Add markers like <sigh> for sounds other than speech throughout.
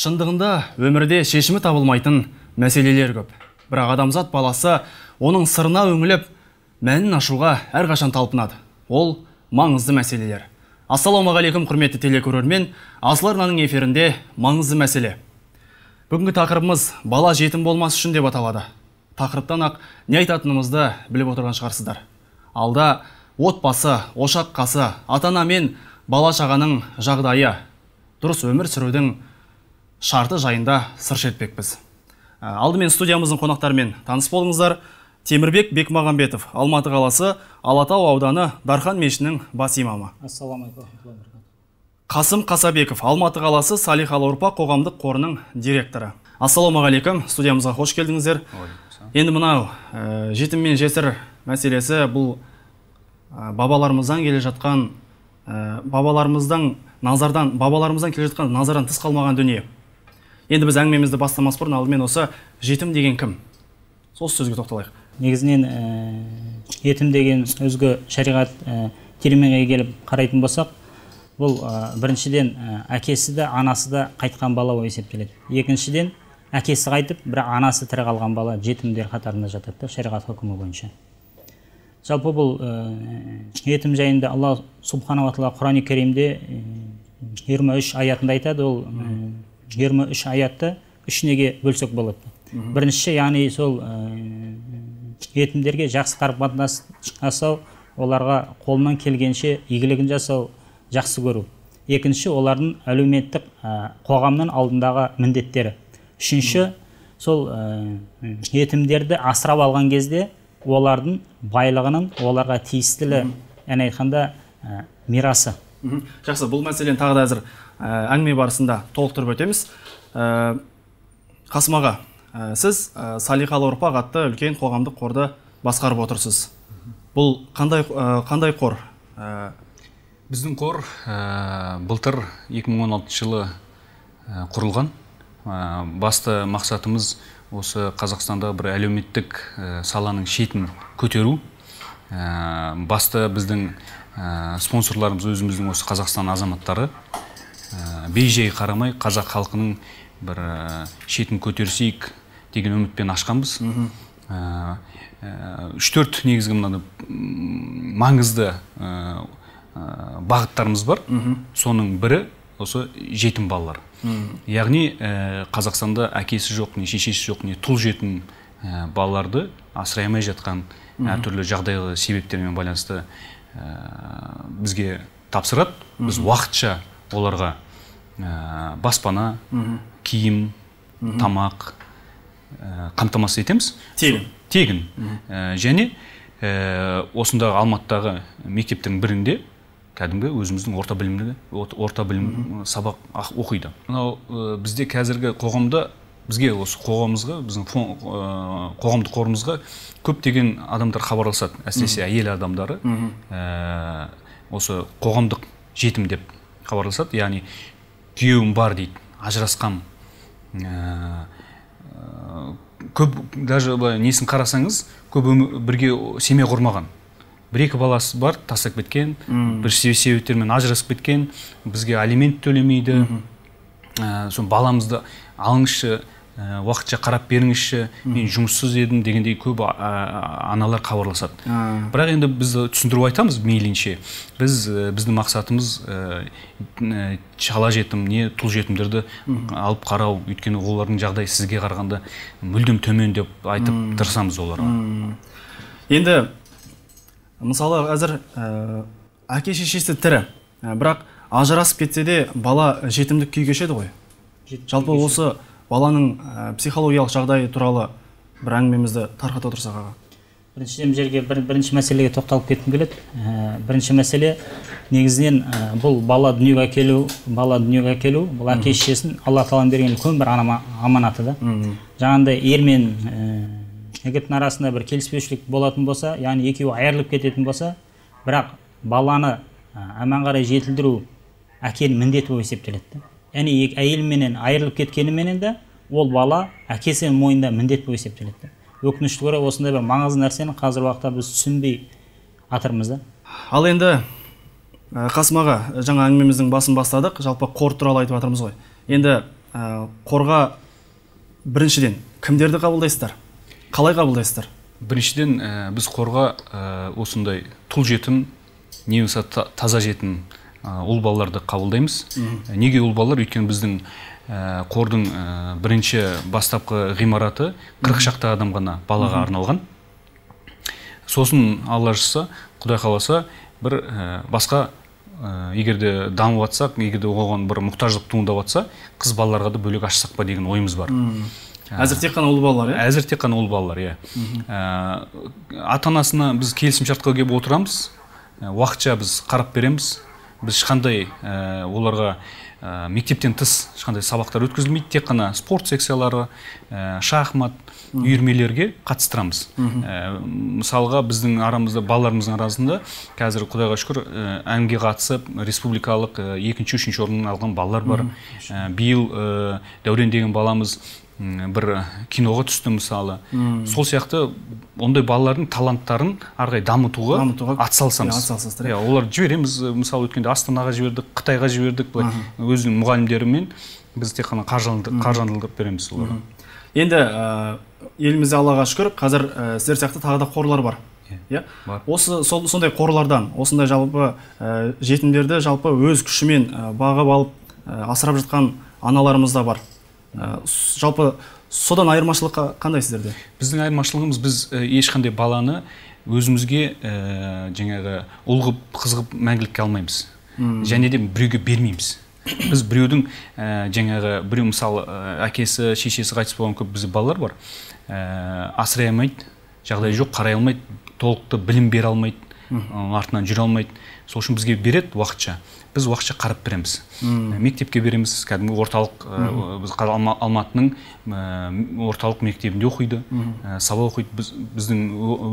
шындығында өмірде шешімі табылмайтын мәселелер көп. Бірақ адамзат баласы оның сырына үңіліп мәнін ашуға әрқашан талпынады. Ол маңызды мәселелер. Ассалаумағалейкум құрметті телекөрермен. Асыл арнаның эфирінде маңызды мәселе. Бүгінгі тақырыбымыз бала жетім болмас үшін деп аталады. Тақырыптан ақ не айтатынымызды біліп отырған шығарсыздар. Алда отбасы ошақ қасы ата ана мен бала шағаның жағдайы. Дұрыс өмір сүрудің шарты жайында сыр шертпекпіз. Ә, алдымен студиямыздың қонақтарымен таныс болыңыздар. Темірбек бекмағамбетов алматы қаласы алатау ауданы дархан мешітінің бас имамы. Ассалаумағалейкум қасым қасабеков алматы қаласы салихалы ұрпақ қоғамдық қорының директоры. Ассалаумағалейкум студиямызға қош келдіңіздер. Енді мынау ә, жетім мен жесір мәселесі бұл ә, бабаларымыздан келе жатқан ә, бабаларымыздан назардан бабаларымыздан келе жатқан назардан тыс қалмаған дүние. Енді біз әңгімемізді бастамас бұрын алдымен осы жетім деген кім? Сол сөзге тоқталайық. Негізінен ә, деген өзге шариғат ә, терминге келіп қарайтын болсақ бұл ә, біріншіден ә, әкесі де анасы да қайтқан бала болып есептеледі екіншіден әкесі қайтып бірақ анасы тірі қалған бала жетімдер қатарында жатады да шариғат үкімі бойынша. Жалпы бұл етім жайында алла субханала тағала құрани кәрімде жиырма үш аятында айтады. Ол жиырма үш аятты үш неге бөлсек болады біріншісі яғни сол жетімдерге жақсы қарым қатынас жасау оларға қолынан келгенше игілігін жасау жақсы көру екінші олардың әлеуметтік қоғамның алдындағы міндеттері үшінші сол жетімдерді асырап алған кезде олардың байлығының оларға тиістілі яғни айтқанда мирасы жақсы бұл мәселені тағы да әзір әңгіме барысында толықтырып өтеміз. Ә, қасым аға ә, сіз салиқалы ұрпақ атты үлкен қоғамдық қорды басқарып отырсыз. Бұл қандай қандай қор? Біздің қор былтыр 2016 жылы құрылған. Басты мақсатымыз осы қазақстанда бір әлеуметтік саланың шетін көтеру. Басты біздің спонсорларымыз өзіміздің осы қазақстан азаматтары. Ә, бей-жай қарамай қазақ халқының бір ә, шетін көтерсейік деген үмітпен ашқанбыз. Ә, үш төрт негізгі мынандай м, маңызды ә, бағыттарымыз бар. Соның бірі осы жетім балалар. Яғни ә, қазақстанда әкесі жоқ не шешесі жоқ не тұл жетім ә, балаларды асырай алмай жатқан әртүрлі жағдайлы себептермен байланысты ә, бізге тапсырады. Біз уақытша оларға ә, баспана киім тамақ ә, қамтамасыз етеміз? Тегін. тегін. Ә, және ә, осындағы алматыдағы мектептің бірінде кәдімгі өзіміздің орта білімді орта білім сабақ ақ- оқиды. Мынау ә, бізде қазіргі қоғамда бізге осы қоғамымызға біздің фон- ә, қоғамдық қорымызға көптеген адамдар хабарласады. Әсіресе әйел адамдары. Ә, осы қоғамдық жетім деп. Хабарласады яғни күйеуім бар дейді. Ажырасқам ә, ә, көп даже былай несін қарасаңыз көп өмі- бірге семья құрмаған. Бір екі баласы бар тастап кеткен бір себе- себептермен ажырасып кеткен бізге алимент төлемейді. Ә, сол баламызды алыңызшы уақытша қарап беріңізші мен жұмыссыз едім дегендей көп аналар хабарласады. Ә, бірақ енді біз түсіндіріп айтамыз мейлінше. Біз ә, біздің мақсатымыз ә, ә, шала жетім не тұл жетімдерді алып қарау. Өйткені олардың жағдайы сізге қарағанда мүлдем төмен деп айтып тырысамыз оларға. Енді мысалы әзір ә, әке шешесі тірі. Ә, бірақ ажырасып кетсе де бала жетімдік күй кешеді ғой. Жалпы осы баланың ә, психологиялық жағдайы туралы бір әңгімемізді тарқата отырсақ аға. Біріншіден бұл жерге бір, бірінші мәселеге тоқталып кеткім келеді. Ә, бірінші мәселе негізінен ә, бұл бала дүниеге әкелу бала дүниеге әкелу бұл әке шешесін алла тағаланың берген үлкен бір анама- аманаты да. Жаңағындай ер мен ә, жігіттің арасында бір келіспеушілік болатын болса яғни екеуі айырылып кететін болса бірақ баланы аман қарай жетілдіру әкенің міндеті болып есептеледі да. Яғни екі әйелменен айырылып кеткеніменен де ол бала әкесінің мойнында міндет болып есептеледі да өкінішке орай осындай бір маңызды нәрсені қазіргі уақытта біз түсінбей жатырмыз да. Ал енді ә, қасым аға жаңа әңгімеміздің басын бастадық. Жалпы қор туралы айтып жатырмыз ғой. Енді ә, қорға біріншіден кімдерді қабылдайсыздар? Қалай қабылдайсыздар? Біріншіден ә, біз қорға ә, осындай тұл жетім не болмаса та- таза жетім ұл балаларды қабылдаймыз. Ә, неге ұл балалар? Өйткені біздің ә, қордың ә, бірінші бастапқы ғимараты қырық шақты адам ғана балаға арналған. Сосын алла жазса құдай қаласа бір басқа егер де дамып жатсақ егер де оған бір мұқтаждық туындап жатса қыз балаларға да бөлек ашсақ па деген ойымыз бар. Әзір тек қана ұл балалар иә? әзір тек қана ұл балалар иә. Ата анасына біз келісімшартқа келіп отырамыз. Уақытша біз қарап береміз. Біз ешқандай ә, оларға ә, мектептен тыс ешқандай сабақтар өткізілмейді тек қана спорт секциялары ә, шахмат үйірмелерге қатыстырамыз. Ә, мысалға біздің арамызда балаларымыздың арасында қазір құдайға шүкір әнге қатысып республикалық екінші үшінші орын алған балалар бар. Ә, биыл ә, дәурен деген баламыз бір киноға түсті мысалы. Сол сияқты ондай балалардың таланттарын ары қарай дамытуға, Дамытуға атсалысамыз. иә, атсалысасыздар, иә олар жібереміз. Мысалы өткенде астанаға жібердік қытайға жібердік былай өзінің мұғалімдерімен біз тек қана қаржыландырып береміз оларға. Енді ә, елімізде аллаға шүкір. Қазір ә, сіздер сияқты тағы да қорлар бар. Иә бар. осы сол, сондай қорлардан осындай жалпы ә, жетімдерді жалпы өз күшімен бағып алып асырап жатқан аналарымыз да бар. Ә, жалпы содан айырмашылық қа- қандай сіздерде? Біздің айырмашылығымыз біз ә, ешқандай баланы өзімізге ә, жаңағы ұл қылып қыз қылып мәңгілікке алмаймыз. Және де біреуге бермейміз. Біз біреудің ә, жаңағы біреу мысалы ә, әкесі шешесі қайтыс болған көп бізде балалар бар. Ә, асырай алмайды жағдайы жоқ қарай алмайды толықты білім бере алмайды оның артынан жүре алмайды. Сол үшін бізге береді уақытша. Біз уақытша қарап береміз. Мектепке береміз. Кәдімгі орталық ә, біз Алма- алматының ә, орталық мектебінде оқиды. Ә, сабақ оқиды. Біз, біздің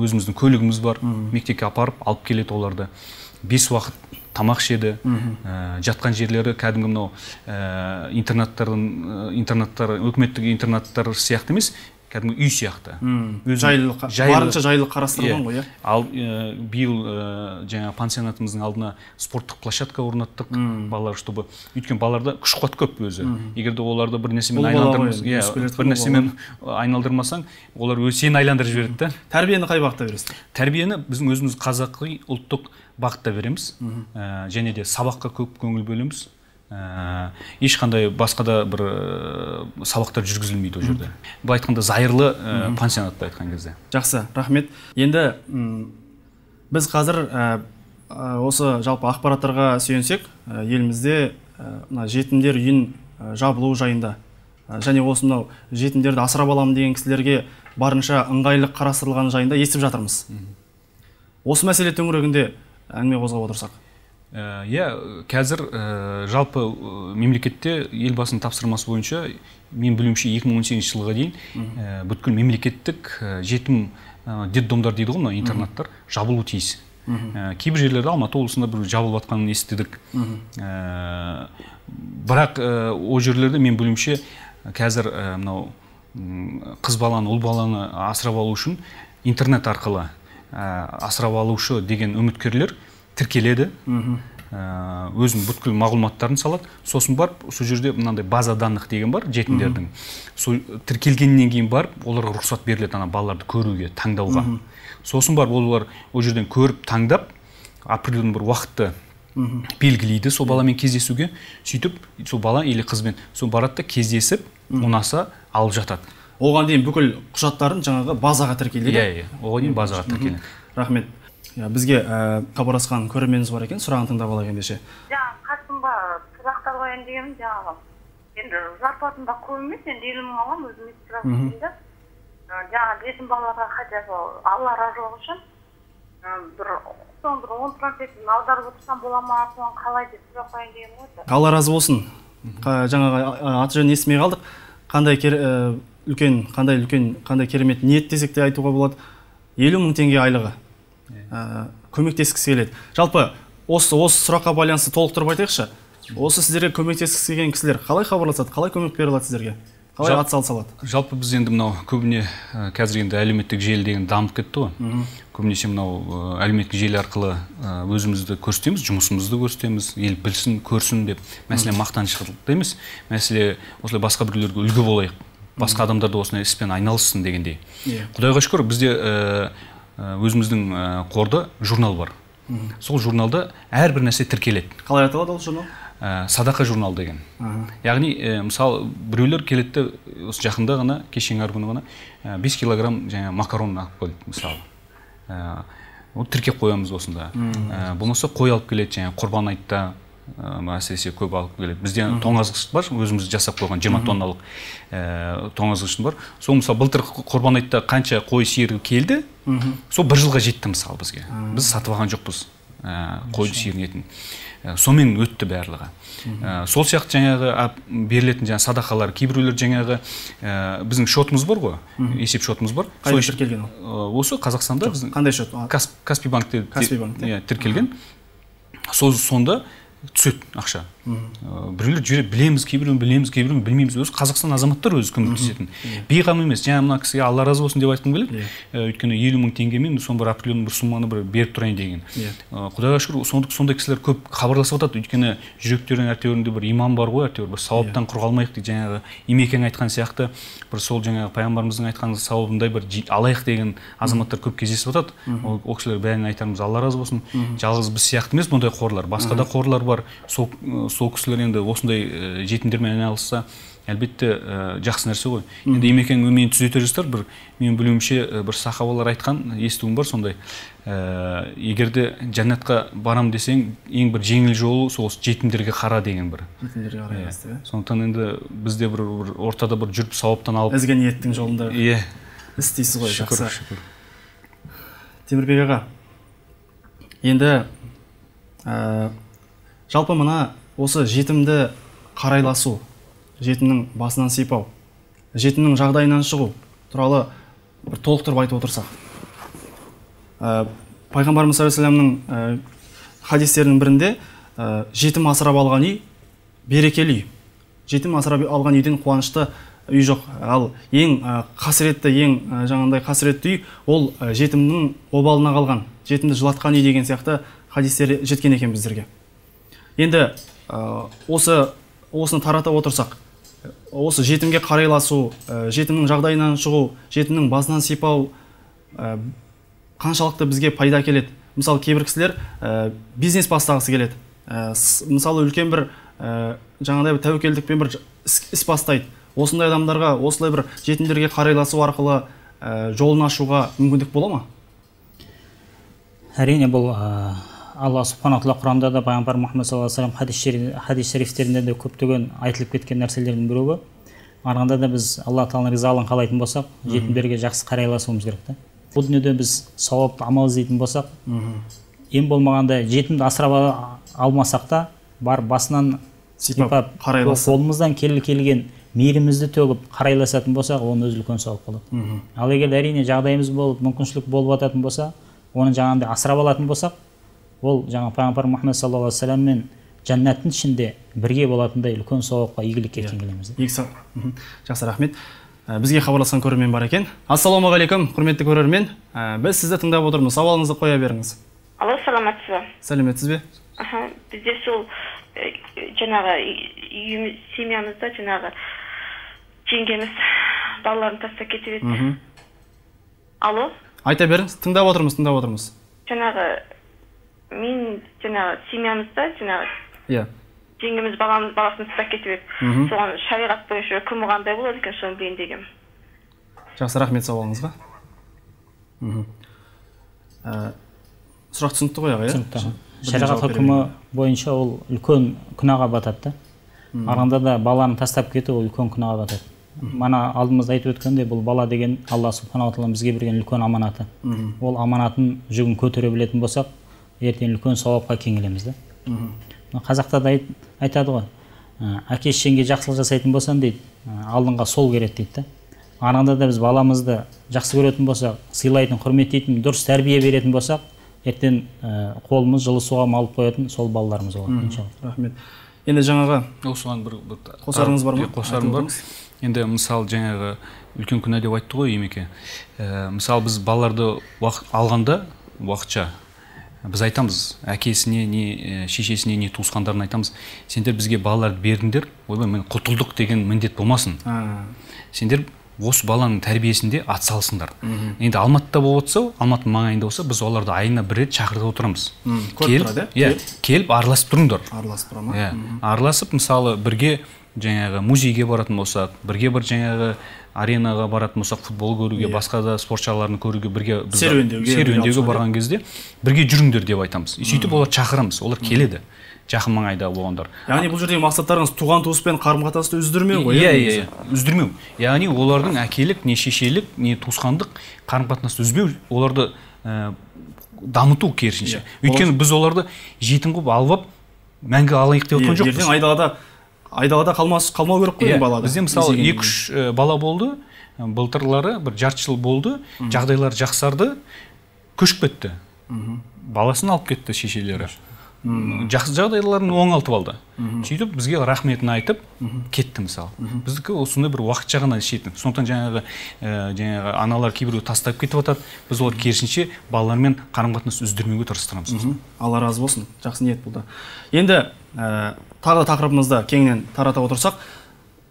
өзіміздің көлігіміз бар. Мектепке апарып алып келеді оларды. Бес уақыт тамақ ішеді. Ә, жатқан жерлері кәдімгі мынау ә, интернаттардың ә, интернаттар үкіметтік интернаттар сияқты емес кәдімгі үй сияқты. Өзі- жайлы қа- жайлы. барынша жайлы қарастырылған Иә. ғой иә? Ал ә, биыл ә, жаңағы пансионатымыздың алдына спорттық площадка орнаттық балалар чтобы өйткені балаларда күш қуат көп өзі. Егер де оларды бір нәрсемен айналдырмас иә бір нәрсемен айналдырмасаң олар сені айландырып жібереді да. Тәрбиені қай бағытта бересіздер тәрбиені біздің өзіміз қазақи ұлттық бағытта береміз. Ә, және де сабаққа көп көңіл бөлеміз. Ә, ешқандай басқа да бір ә, сабақтар жүргізілмейді ол жерде. Былай айтқанда зайырлы ә, пансионат былай айтқан кезде. Жақсы рахмет. Енді біз қазір ә, осы жалпы ақпараттарға сүйенсек елімізде мына жетімдер үйін жабылу жайында және осы мынау жетімдерді асырап аламын деген кісілерге барынша ыңғайлық қарастырылған жайында естіп жатырмыз. Осы мәселе төңірегінде әңгіме қозғап отырсақ. Иә қазір ә, жалпы ә, мемлекетте елбасының тапсырмасы бойынша мен білуімше 2018 жылға дейін ә, бүткіл мемлекеттік ә, жетім ә, детдомдар дейді ғой мына интернаттар жабылу тиіс. Ә, кейбір жерлерде алматы облысында бір жабылып жатқанын естідік. Ә, бірақ ә, ол жерлерде мен білуімше қазір мынау қыз баланы ұл баланы асырап алу үшін интернет арқылы ә, асырап алушы деген үміткерлер тіркеледі. Ә, өзінің бүткіл мағлұматтарын салады. Сосын барып сол жерде мынандай база данных деген бар жетімдердің. Сол тіркелгеннен кейін барып оларға рұқсат беріледі ана балаларды көруге таңдауға. Сосын барып олар ол жерден көріп таңдап определенный бір уақытты белгілейді сол баламен кездесуге. Сөйтіп сол бала или қызбен сол барады да кездесіп ұнаса алып жатады. Оған дейін бүкіл құжаттарын жаңағы базаға тіркеледі. Иә иә. Оған дейін базаға тіркеледі. Рахмет. Иә, бізге ә, хабарласқан көрерменіміз бар екен сұрағын тыңдап алайық ендеше жаңағы қасымға сұрақтар қояйын дегенім жаңағы. Енді зарплатам да көп емес енді елу мың аламын өзім медсестра да жаңағы жетім балаларға хотя бы алла разылығы үшін бір соны бір он процентін аударып отырсам бола ма соны қалай деп сұрақ қояйын дегенім ғой алла разы болсын. Жаңағы аты жөнін естімей қалдық. Қандай үлкен қандай үлкен қандай керемет ниет десек те айтуға болады. Елу мың теңге айлығы. Ә, көмектескісі келеді. Жалпы осы осы сұраққа байланысты толықтырып айтайықшы. Осы сіздерге көмектескісі келген кісілер қалай хабарласады қалай көмек бере алады сіздерге? Қалай Жал- атсалыса алады жалпы біз енді мынау көбіне ә, қазір енді әлеуметтік желі деген дамып кетті ғой. Көбінесе мынау ә, әлеуметтік желі арқылы ә, өзімізді көрсетеміз жұмысымызды көрсетеміз ел білсін көрсін деп. Мәселе мақтаншылықта емес. Мәселе осылай басқа біреулерге үлгі болайық. Басқа адамдар да осындай іспен айналыссын дегендей. Иә. құдайға шүкір бізде ә, өзіміздің ә, қорда журнал бар. Сол журналда әрбір нәрсе тіркеледі. Қалай аталады ол журнал? Ә, садақа журнал деген. Яғни ә, мысалы біреулер келеді де осы жақында ғана кешеңі күні ғана ә, 5 килограмм жаңағы макарон алып келді мысалы. Ә, ол тіркеп қоямыз осында. Ә, болмаса қой алып келеді жаңағы құрбан айтта. Әсіресе көп алып келеді. Бізде тоңазғыш бар өзіміз жасап қойған 20 тонналық ә, тоңазғыш бар. Сол мысалы былтыр құрбан айтта қанша қой сиыр келді сол бір жылға жетті мысалы бізге. Біз сатып алған жоқпыз ә, қой сиырдың етін. Ә, сонымен өтті барлығы. Ә, сол сияқты жаңағы берілетін жаңағы садақалар кейбіреулер жаңағы ә, біздің шотымыз бар ғой. Есеп шотымыз бар. Қайда тіркелген ол? осы қазақстанда біздің қандай шот? А, Кас- каспий банкте Каспий банкте. иә тіркелген. Сол сонда түседі ақша. Біреулер жібереді білеміз кейбіреуін білеміз кейбіреуін білмейміз. Өзі қазақстан азаматтары өзі көмектесетін. Бейғам емес жаңа мына кісіге алла разы болсын деп айтқым келеді. Ә, өйткені елу мың теңгемен соны бір определенный бір сумманы бір беріп тұрайын деген. Иә. Құдайға шүкір сондай, кісілер көп хабарласып жатады өйткені жүректерінің әйтеуірінде бір иман бар ғой әйтеуір бір сауаптан құр қалмайық дейді. Жаңағы имекең айтқан сияқты бір сол жаңағы пайғамбарымыздың айтқан сауабындай бір алайық деген азаматтар көп кездесіп жатады ол, ол кісілер бәріне айтарымыз алла разы болсын. Жалғыз біз сияқты емес бұндай қорлар. Басқа да қорлар бар. Сол, сол кісілер енді осындай жетімдермен айналысса әлбетте ә, жақсы нәрсе ғой. Енді емекең мені түзете жатар бір менің білуімше ә, бір сахабалар айтқан естуім бар сондай. Ә, егер де жәннатқа барам десең ең бір жеңіл жолы сол жетімдерге қара деген бір. Жетімдерге қарай бастап иә сондықтан енді бізде бір, бір ортада бір жүріп сауаптан алып ізгі ниеттің жолында иә. істейсіз ғой шүкір жақсы. Шүкір темірбек аға енді ә, жалпы мына осы жетімді қарайласу жетімнің басынан сипау жетімнің жағдайынан шығу туралы бір толықтырып айтып отырсақ. Ә, пайғамбарымыз саллаллаху алейхи ә, хадистерінің бірінде ә, жетім асырап алған үй берекелі үй. Жетім асырап алған үйден қуанышты үй жоқ. Ал ең ә, қасіретті ең ә, жаңағындай қасіретті үй ол ә, жетімнің обалына қалған жетімді жылатқан үй деген сияқты хадистер жеткен екен біздерге. Енді ә, осы осыны тарата отырсақ осы жетімге қарайласу ә, жетімнің жағдайынан шығу жетімнің басынан сипау ә, қаншалықты бізге пайда келеді мысалы кейбір кісілер ә, бизнес бастағысы келеді. Ә, мысалы үлкен бір ә, жаңағыдай бір тәуекелдікпен бір іс, іс бастайды. Осындай адамдарға осылай бір жетімдерге қарайласу арқылы ә, жолын ашуға мүмкіндік бола ма? әрине бұл ә, алла субхана тағала құранда да пайғамбар мұхаммад саллаллаху алейхи вассалам хадис, шери- хадис шерифтерінде де көптеген айтылып кеткен нәрселердің біреуі. Арғанда да біз алла тағаланың ризалығын қалайтын болсақ жетімдерге жақсы қарайласуымыз керек та. Бұл дүниеде біз сауапты амал іздейтін болсақ ең болмағанда жетімді асырап алмасақ та бар басынан Сипап, қолымыздан кел келген мейірімізді төгіп қарайласатын болсақ оның өзі үлкен сауап болады. Ал егер әрине жағдайымыз болып мүмкіншілік болып жататын болса оны жаңағындай асырап алатын болсақ ол жаңа пайғамбар мұхаммед саллаллаху алейхи вассаламмен жәннаттың ішінде бірге болатындай үлкен сауапқа игілікке мхм. жақсы рахмет. Ә, бізге хабарласқан көрермен бар екен. Ассалаумағалейкум құрметті көрермен. Ә, біз сізді тыңдап отырмыз. Сауалыңызды қоя беріңіз. Алло саламатсыз ба? Сәлеметсіз бе? Аха бізде сол э, жаңағы үй- үйіміз семьямызда жаңағы жеңгеміз балаларын тастап кетіп еді. Алло? Айта беріңіз тыңдап отырмыз тыңдап отырмыз. Жаңағы мен жаңағы семьямызда жаңағы иә. жеңгеміз баламыз баласын тастап кетіп еді. Мхм. соған шариғат бойынша үкімі қандай болады екен соны білейін дегенмін жақсы рахмет сауалыңызға мхм. Ә, сұрақ түсінікті ғой аға иә? түсінікті шариғат үкімі бойынша ол үлкен күнәға батады да. Арғанда да баланы тастап кету ол үлкен күнәға батады. Мана алдымызда айтып өткендей бұл бала деген алла субханала тағала бізге берген үлкен аманаты. Ол аманатын жүгін көтере білетін болсақ ертең үлкен сауапқа кенелеміз да. Мына қазақта да айт- айтады ғой ә, әке шешеңге жақсылық жасайтын болсаң дейді. Ә, алдыңға сол келеді дейді да. Арғанда да біз баламызды жақсы көретін болсақ сыйлайтын құрметтейтін дұрыс тәрбие беретін болсақ ертең ә, қолымыз жылы суға малып қоятын сол балаларымыз болады иншалла. Рахмет. Енді жаңағы осыған бір, бір Қосарыңыз бар ма? Қосарым бар. Енді мысалы жаңағы үлкен күнә деп айтты ғой емеке. Ә, мысалы біз балаларды уақыт алғанда уақытша біз айтамыз әкесіне не шешесіне не туысқандарына айтамыз. Сендер бізге балаларды бердіңдер ойбай мен құтылдық деген міндет болмасын. А, сендер осы баланың тәрбиесінде атсалысыңдар енді алматыда болып жатса алматының маңайында болса біз оларды айына бір рет шақыртып отырамыз. Келіп тұрады, иә келіп? араласып тұрыңдар. Араласып тұра ма? Иә араласып мысалы бірге жаңағы музейге баратын болсақ бірге бір жаңағы аренаға баратын болсақ футбол көруге басқа да спорт шараларын көруге бірге Серуендеуге, серуендеуге барған кезде бірге жүріңдер деп айтамыз. И сөйтіп оларды шақырамыз олар келеді. Жақын маңайда болғандар. Яғни бұл жердегі мақсаттарыңыз туған туыспен қарым қатынасты үздірмеу ғой иә негізі? иә иә. Үздірмеу. Яғни олардың әкелік не шешелік не туысқандық қарым қатынасты үзбеу оларды ә, дамыту керісінше. Иә. өйткені біз оларды жетім қылып алып алып мәңгі алайық деп Иә, отырған жоқпыз. ертең айдалада айдалада қалмас қалмау керек қой Иә, енді бала бізде мысалы екі үш бала болды былтырлары бір жарты жыл болды жағдайлары жақсарды көшіп кетті. Баласын алып кетті шешелері. Жақсы жағдайларын оңалтып алды. Сөйтіп бізге рахметін айтып кетті мысалы біздікі осындай бір уақытша ғана шетін сондықтан жаңағы ә, жаңағы аналар кейбіреу тастап кетіп жатады біз олар керісінше балалармен қарым қатынасты үздірмеуге тырыстырамыз. Алла разы болсын. Жақсы ниет бұл да енді ә, тағы да тақырыбымызды кеңінен тарата отырсақ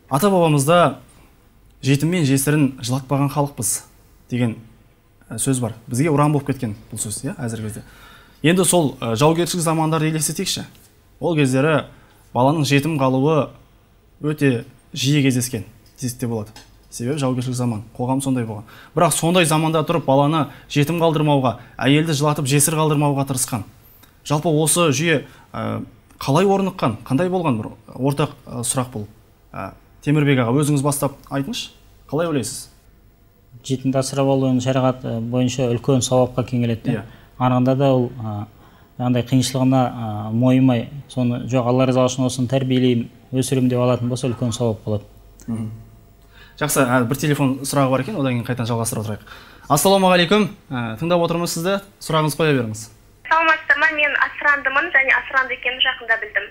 ата бабамызда жетім мен жесірін жылатпаған халықпыз деген сөз бар. Бізге ұран болып кеткен бұл сөз иә әзіргі кезде. Енді сол ә, жаугершілік замандарды елестетейікші. Ол кездері баланың жетім қалуы өте жиі кездескен десек те болады. Себебі жаугершілік заман қоғам сондай болған. Бірақ сондай заманда тұрып баланы жетім қалдырмауға әйелді жылатып жесір қалдырмауға тырысқан. Жалпы осы жүйе ә, қалай орныққан? Қандай болған бір ортақ ә, сұрақ бұл? Ә, темірбек аға өзіңіз бастап айтыңызшы. Қалай ойлайсыз? Жетімді асырап алу енді шариғат бойынша үлкен сауапқа кеңеледі Иә. Арғанда да ол жаңағыдай қиыншылығына ә, мойымай соны жоқ алла ризалығы үшін осыны тәрбиелеймін өсіремін деп алатын болса үлкен сауап болады. Жақсы ә, бір телефон сұрағы бар екен одан кейін қайтадан жалғастыра отырайық. Ассалаумағалейкум ә, тыңдап отырмыз сізді сұрағыңызды қоя беріңіз. Саламатсыздар ма мен асырандымын және асыранды екенін жақында білдім.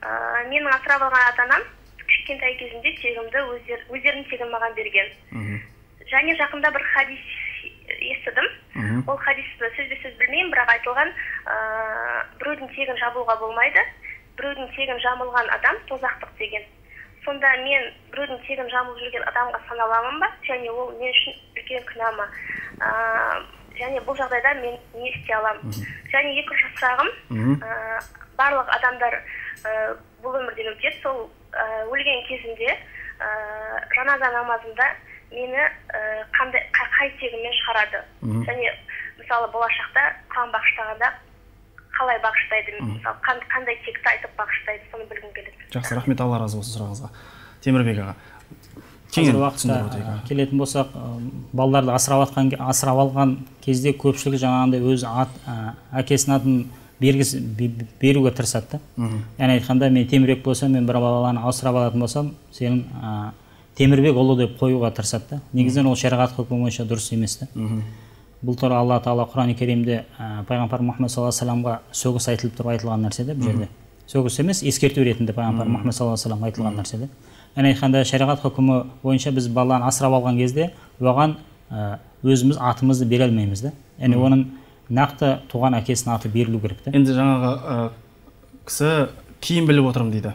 Ә, менің асырап алған ата анам кішкентай кезімде тегімді өздер, өздерінің тегін маған берген. Және жақында бір хадис естідім. Ол хадисті сөзбе сөз білмеймін бірақ айтылған ә, біреудің тегін жабуға болмайды. Біреудің тегін жамылған адам тозақтық деген. Сонда мен біреудің тегін жамылып жүрген адамға саналамын ба? Және ол мен үшін үлкен күнә ма? Ә, және бұл жағдайда мен не істей аламын? Және екінші сұрағым ә, барлық адамдар ә, бұл өмірден өтеді. Сол ә, өлген кезінде ә, жаназа намазында мені ә, қандай қа- қай тегіммен шығарады? Және мысалы болашақта құран бағыштағанда қалай бағыштайды мысалы қан- қандай текті айтып бағыштайды соны білгім келеді. Жақсы рахмет. Алла разы болсын сұрағыңызға. Темірбек аға қазіргі уақытта келетін болсақ балаларды асырап атқан асырап алған кезде көпшілігі жаңағындай өз ат ә, әкесінің атын бергісі бе- беруге тырысады да. Яғни айтқанда мен темірбек болсам мен бір баланы асырап алатын болсам сенің ә, темірбек ұлы деп қоюға тырысады да. Негізінен ол шариғат үкімі бойынша дұрыс емес та. Бұл туралы алла тағала құран кәрімде ә, пайғамбар мұхаммад саллаллаху алейхи вассаламға сөгіс айтылып тұрып айтылған нәрсе да бұл жерде. Сөгіс емес ескерту ретінде пайғамбар мұхаммад саллаллаху алейхи вассаламға айтылған нәрсе да яғни айтқанда шариғат үкімі бойынша біз баланы асырап алған кезде оған өзіміз атымызды бере алмаймыз да. Яғни оның нақты туған әкесінің аты берілу керек та. Енді жаңағы ә, кісі кейін біліп отырмын дейді.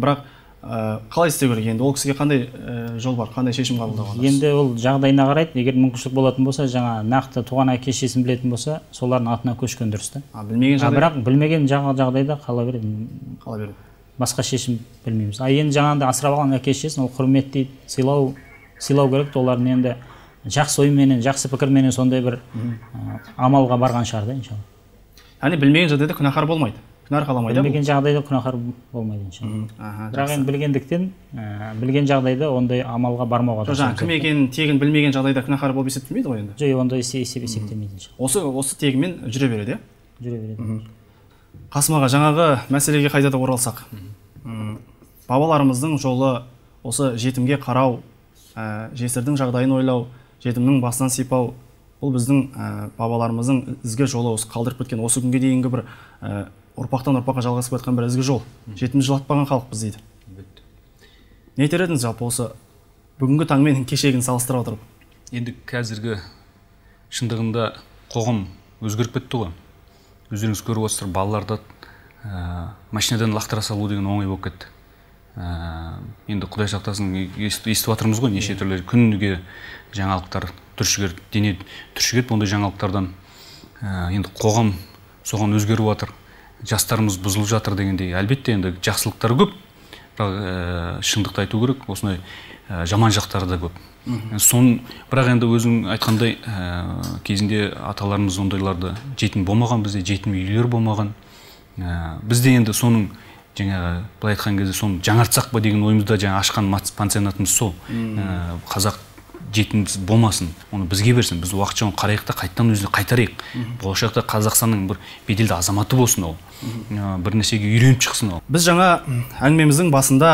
Бірақ ә, қалай істеу керек енді? Ол кісіге қандай ә, жол бар? Қандай шешім қабылдауға енді ол жағдайына қарайды егер мүмкіншілік болатын болса жаңа нақты туған әке шешесін білетін болса солардың атына көшкен дұрыс та. А, білмеген жағдай бірақ білмеген жағдайда қала береді. Қала береді. Басқа шешім білмейміз. А енді жаңағыдай асырап алған әке шешесін ол құрметтейді сыйлау сыйлау керек олардың енді жақсы ойменен жақсы пікірменен сондай бір ә, амалға барған шығар да иншалла. Яғни білмеген жағдайда күнәһар болмайды. Күнә қаламайды білмеген жағдайда күнәһар болмайды иншалла. Бірақ енді білгендіктен ә, білген жағдайда ондай амалға бармауға жоқ жаңағы кім екенін тегін білмеген жағдайда күнәһар болып есептелмейді ғой енді? Жоқ ондай есе- есеп есептелмейді осы осы тегімен жүре береді иә? Жүре береді. Қасым аға жаңағы мәселеге қайтадан оралсақ. Бабаларымыздың жолы осы жетімге қарау ә, жесірдің жағдайын ойлау жетімнің басынан сипау бұл біздің ә, бабаларымыздың ізгі жолы осы қалдырып кеткен осы күнге дейінгі бір ә, ұрпақтан ұрпаққа жалғасып жатқан бір ізгі жол. Жетімді жылатпаған халықпыз дейді. Не айтар едіңіз жалпы осы бүгінгі таңмен кешегін салыстыра отырып? Енді қазіргі шындығында қоғам өзгеріп кетті ғой. Өздеріңіз көріп отырсыздар балаларды ә, машинадан лақтыра салу деген оңай болып кетті. Ә, енді құдай сақтасын естіп жатырмыз ғой неше түрлі. Күніге жаңалықтар түршігер дене түршігеді ондай жаңалықтардан ә, енді қоғам соған өзгеріп жатыр. Жастарымыз бұзылып жатыр дегендей әлбетте енді жақсылықтар көп. Бірақ ә, шындықты айту керек осындай ә, жаман жақтары да көп. Сон бірақ енді өзің айтқандай ә, кезінде аталарымыз ондайларды жетім болмаған бізде жетім үйлер болмаған. Ә, бізде енді соның жаңағы былай айтқан кезде соны жаңартсақ па деген ойымызда жаңа ашқан пансионатымыз сол. Ә, қазақ жетімсіз болмасын оны бізге берсін біз уақытша оны қарайық та қайтадан өзіне қайтарайық. Болашақта қазақстанның бір беделді азаматы болсын ол. Бір нәрсеге үйреніп шықсын ол. Біз жаңа әңгімеміздің басында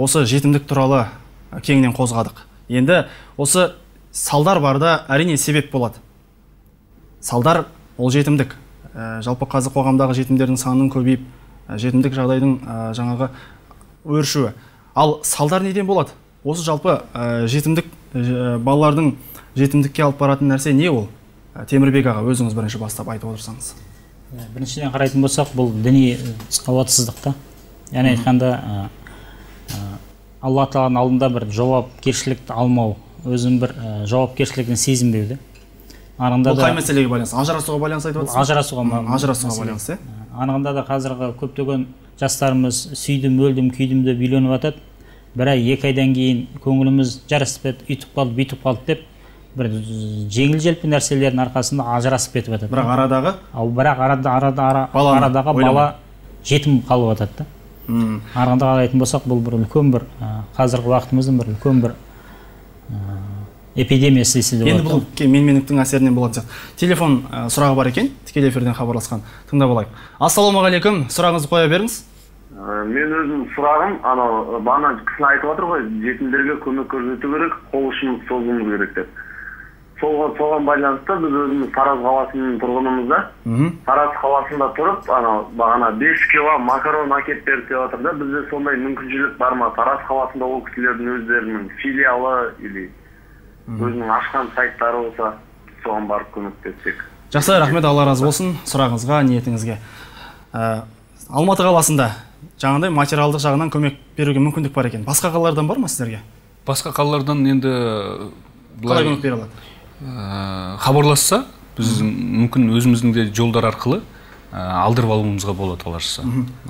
осы жетімдік туралы кеңінен қозғадық. Енді осы салдар барда әрине себеп болады. Салдар ол жетімдік. Жалпы қазір қоғамдағы жетімдердің санының көбейіп жетімдік жағдайдың жаңағы өршуі. Ал салдар неден болады? Осы жалпы жетімдік балалардың жетімдікке алып баратын нәрсе не ол? Темірбек аға өзіңіз бірінші бастап айтып отырсаңыз. Біріншіден қарайтын болсақ бұл діни сауатсыздық та. Яғни айтқанда алла тағаланың алдында бір жауапкершілікті алмау өзін бір жауапкершілігін сезінбеу да анығында бұл қай мәселеге байланысты? Ажырасуға байланысты айтып отырсыз? Ажырасуға ажырасуға байланысты. Иә анығында да қазіргі көптеген жастарымыз сүйдім өлдім күйдім деп үйленіп жатады. Бірақ екі айдан кейін көңіліміз жараспады үйтіп қалды бүйтіп қалды деп бір жеңіл желпі нәрселердің арқасында ажырасып кетіп жатады. Бірақ арадағы? Ал бірақ арада, арада, ара, арадағы бала жетім қалып жатады да. Арғында қарайтын болсақ бұл бір үлкен бір қазіргі уақытымыздың бір үлкен бір эпидемиясы десе де енді бұл менмендіктің әсерінен болатын сияқты. Телефон сұрағы бар екен. Тікелей эфирден хабарласқан. Тыңдап алайық. Ассалаумағалейкум. Сұрағыңызды қоя беріңіз. Мен өзім сұрағым анау бағана кісі айтып жатыр ғой жетімдерге көмек көрсету керек қол ұшын созуымыз керек деп. Соған байланысты біз өзіміз тараз қаласының тұрғынымыз да тараз қаласында тұрып анау бағана бес кило макарон әкеліп берді деп жатыр да бізде сондай мүмкіншілік бар ма? Тараз қаласында ол кісілердің өздерінің филиалы или өзінің ашқан сайттары болса соған барып көмектессек жақсы рахмет алла разы болсын сұрағыңызға ниетіңізге. Ә, алматы қаласында жаңағыдай материалдық жағынан көмек беруге мүмкіндік бар екен. Басқа қалалардан бар ма сіздерге? Басқа қалалардан енді қалай көмек бере алады? ә, хабарласса біз мүмкін өзіміздің де жолдар арқылы ә, алдырып алуымызға болады олар